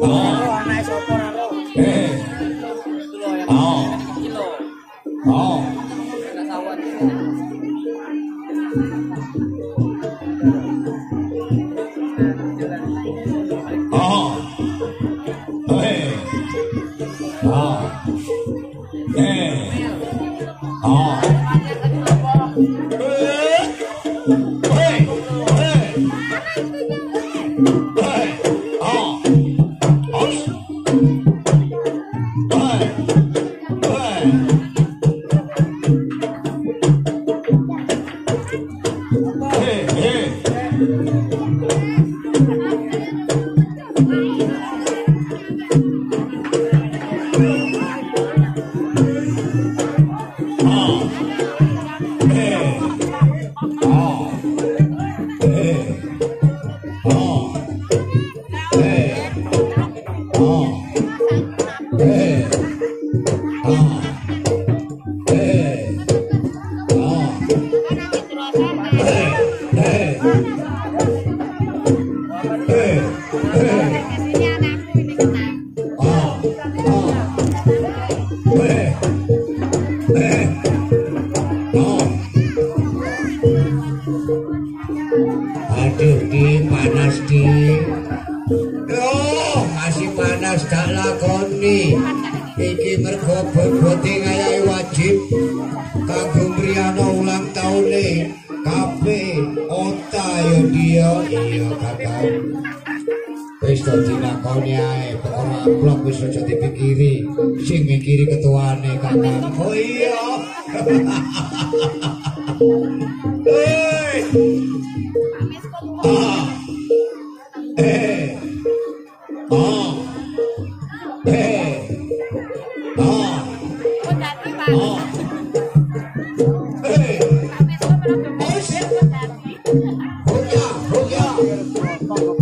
Whoa. Thank you. kape ota yo dio iya kata wis to dinakoni ae pokoke amplop wis aja dipikiri. Sing mikiri ketuane kakang oh iya. Beautiful.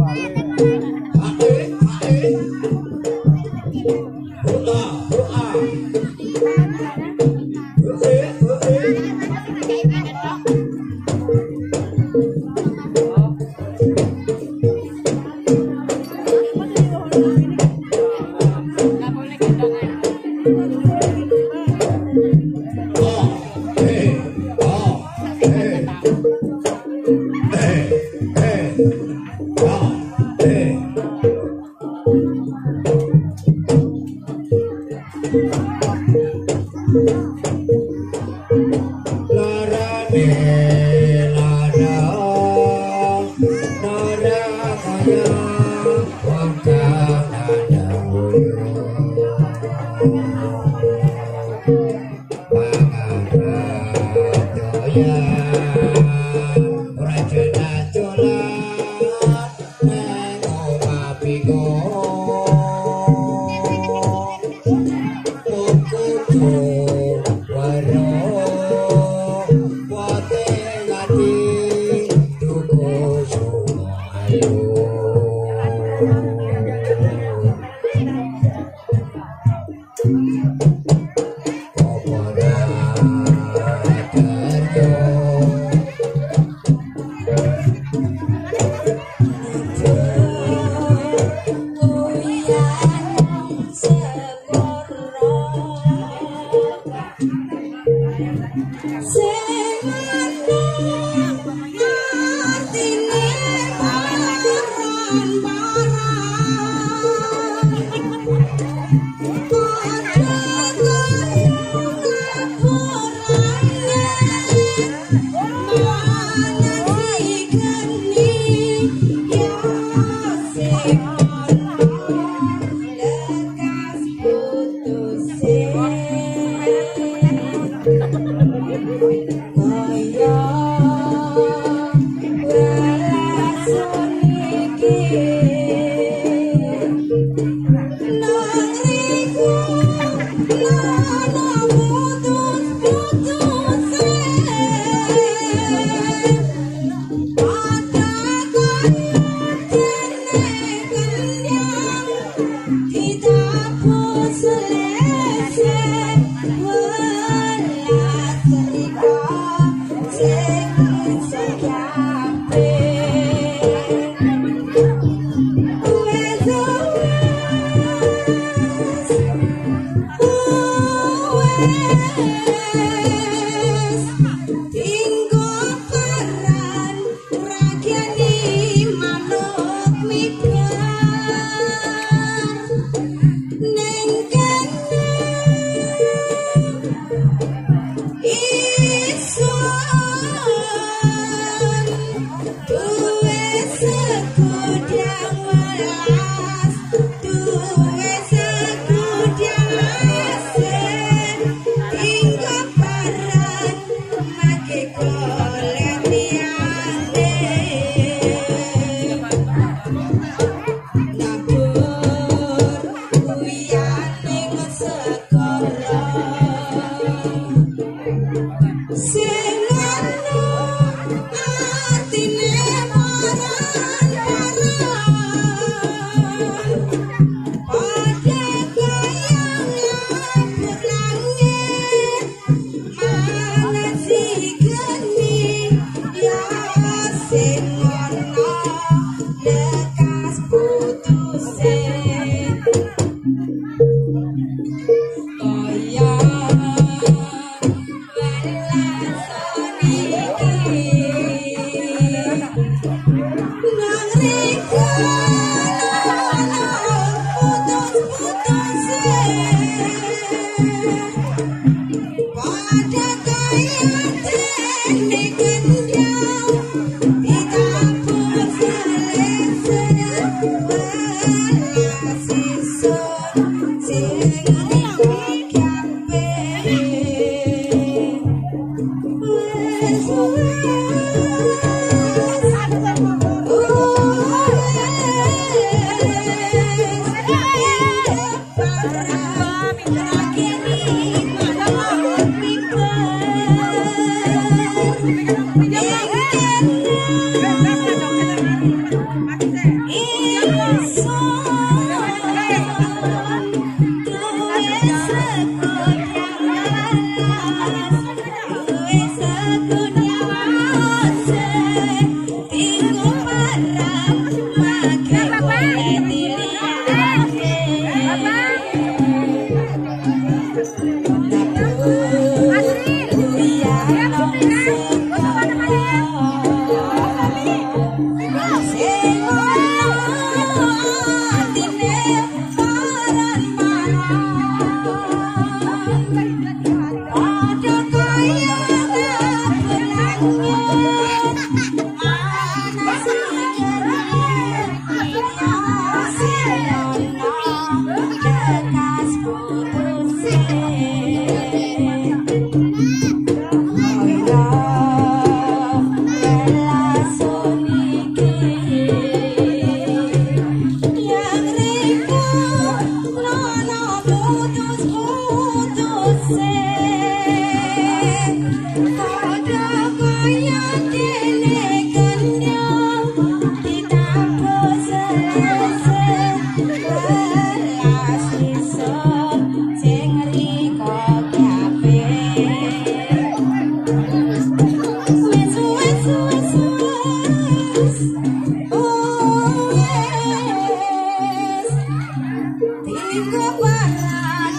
วิเคราะว่าลาด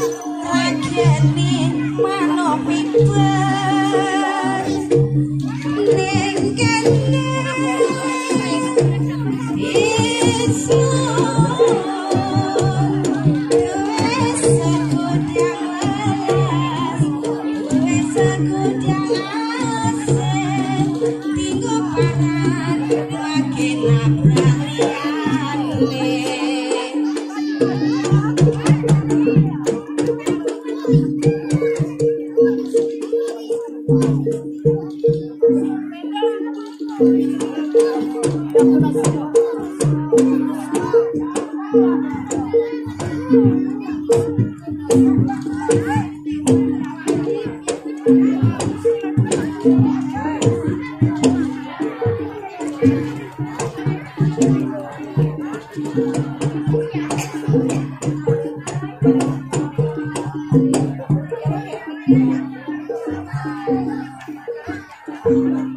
ลาดแค่นี้มา I'm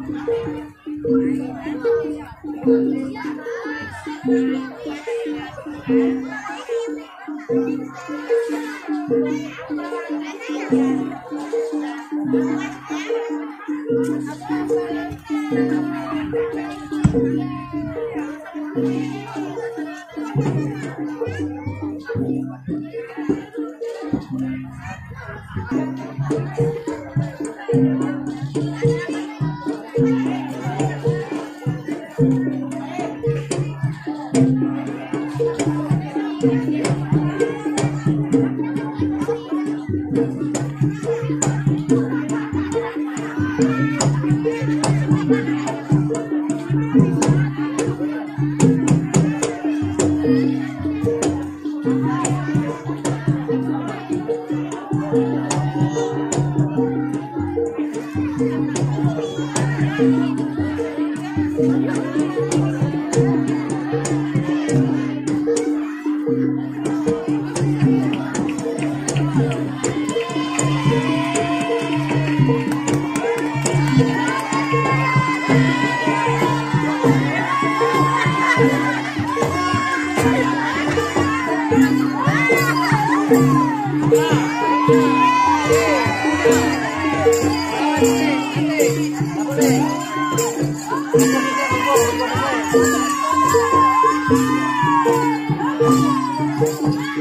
Thank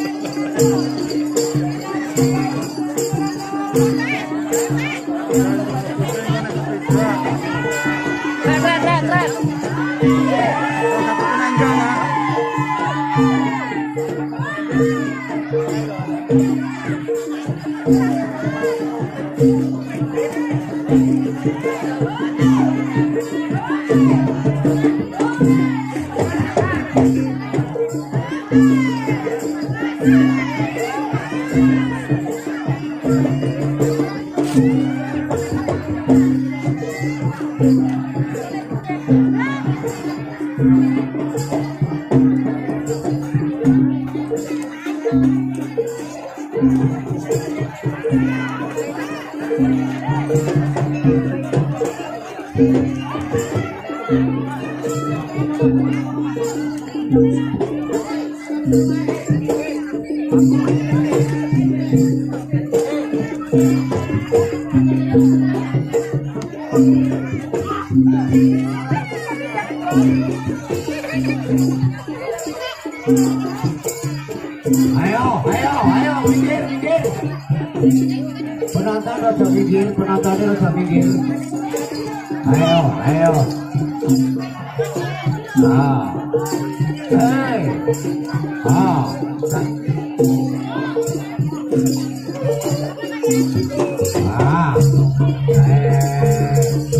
you. 四 Ayo, Penataan rasa minggir, penataan rasa minggir. Ah, eh.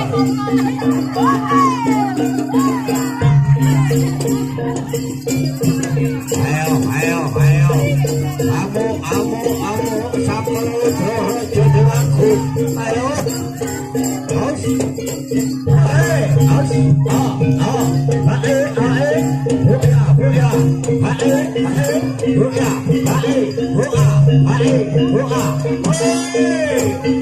Thank you.